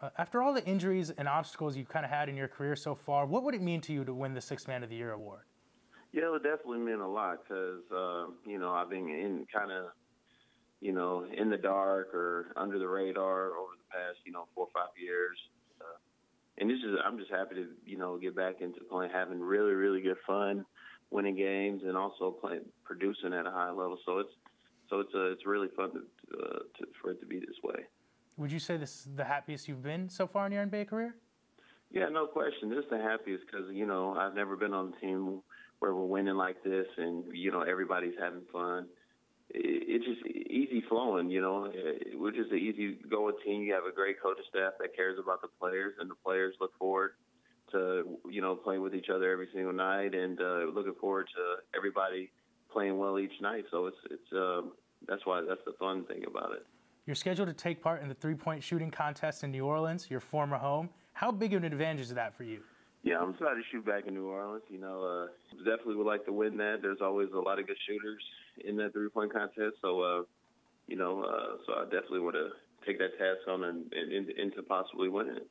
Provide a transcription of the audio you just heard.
Uh, after all the injuries and obstacles you've kind of had in your career so far, what would it mean to you to win the Sixth Man of the Year award? Yeah, it definitely meant a lot because uh, you know I've been in kind of you know in the dark or under the radar over the past you know four or five years, uh, and this is I'm just happy to you know get back into playing, having really really good fun, winning games, and also playing producing at a high level. So it's so it's uh, it's really fun to, uh, to, for it to be this way. Would you say this is the happiest you've been so far in your NBA career? Yeah, no question. This is the happiest because you know I've never been on a team where we're winning like this, and you know everybody's having fun. It's just easy flowing, you know. We're just an easy going team. You have a great coaching staff that cares about the players, and the players look forward to you know playing with each other every single night, and uh, looking forward to everybody playing well each night. So it's it's um, that's why that's the fun thing about it. You're scheduled to take part in the three-point shooting contest in New Orleans, your former home. How big of an advantage is that for you? Yeah, I'm excited to shoot back in New Orleans. You know, uh, definitely would like to win that. There's always a lot of good shooters in that three-point contest, so uh, you know, uh, so I definitely want to take that task on and, and, and, and to possibly win it.